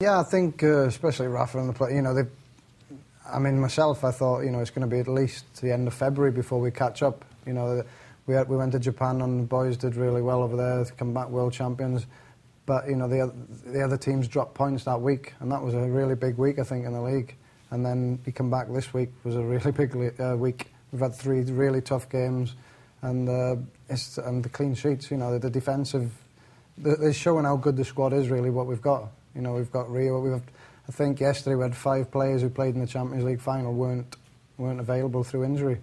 Yeah, I think uh, especially Rafa and the play. You know, they. I mean, myself, I thought you know it's going to be at least the end of February before we catch up. You know, we had, we went to Japan and the boys did really well over there. to Come back world champions, but you know the the other teams dropped points that week, and that was a really big week I think in the league. And then we come back this week was a really big uh, week. We've had three really tough games, and uh, and the clean sheets. You know, the, the defensive. They're showing how good the squad is. Really, what we've got. You know, we've got Rio. We've, I think yesterday we had five players who played in the Champions League final weren't weren't available through injury.